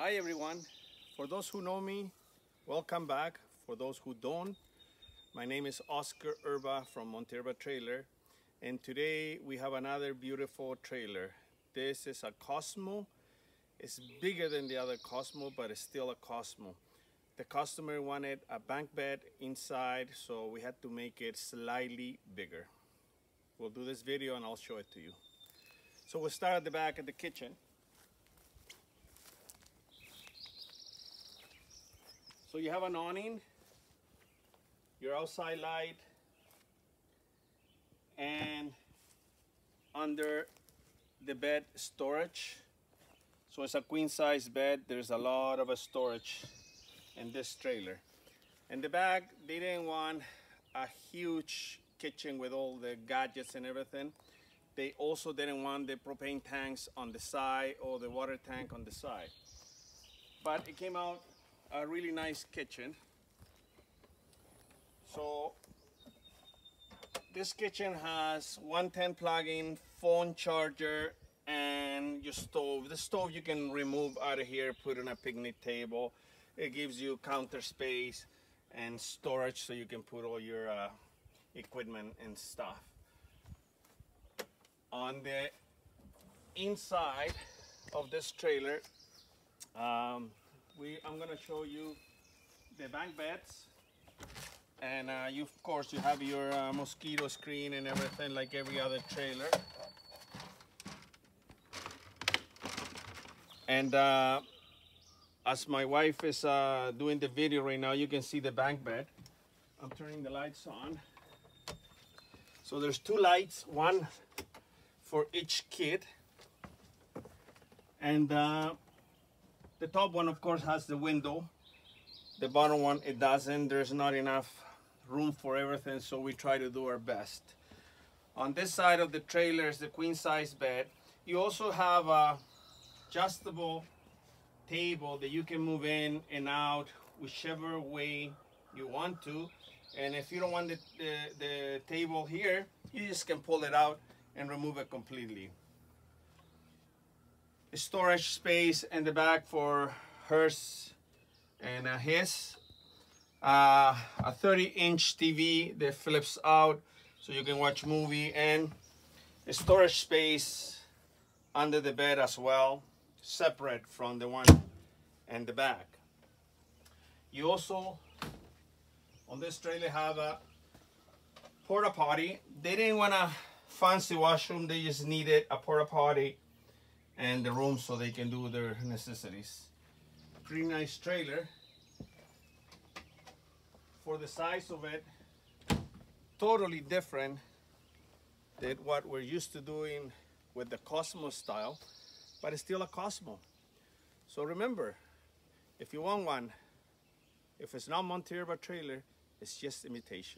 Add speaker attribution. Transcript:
Speaker 1: Hi everyone. For those who know me, welcome back. For those who don't, my name is Oscar Urba from Monterba Trailer. And today we have another beautiful trailer. This is a Cosmo. It's bigger than the other Cosmo, but it's still a Cosmo. The customer wanted a bank bed inside, so we had to make it slightly bigger. We'll do this video and I'll show it to you. So we'll start at the back of the kitchen. So you have an awning, your outside light, and under the bed storage. So it's a queen size bed. There's a lot of storage in this trailer. In the back, they didn't want a huge kitchen with all the gadgets and everything. They also didn't want the propane tanks on the side or the water tank on the side. But it came out a really nice kitchen. So this kitchen has 110 plug-in, phone charger, and your stove. The stove you can remove out of here, put on a picnic table. It gives you counter space and storage so you can put all your uh, equipment and stuff. On the inside of this trailer, um, we I'm gonna show you the bank beds. And uh, you of course you have your uh, mosquito screen and everything like every other trailer. And uh, as my wife is uh, doing the video right now you can see the bank bed. I'm turning the lights on. So there's two lights one for each kid. And uh, the top one, of course, has the window. The bottom one, it doesn't. There's not enough room for everything, so we try to do our best. On this side of the trailer is the queen size bed. You also have a adjustable table that you can move in and out whichever way you want to. And if you don't want the, the, the table here, you just can pull it out and remove it completely storage space in the back for hers and uh, his. Uh, a 30 inch TV that flips out so you can watch movie and a storage space under the bed as well, separate from the one in the back. You also, on this trailer, have a porta potty. They didn't want a fancy washroom, they just needed a porta potty and the room so they can do their necessities. Pretty nice trailer. For the size of it, totally different than what we're used to doing with the Cosmo style, but it's still a Cosmo. So remember, if you want one, if it's not Monterba trailer, it's just imitation.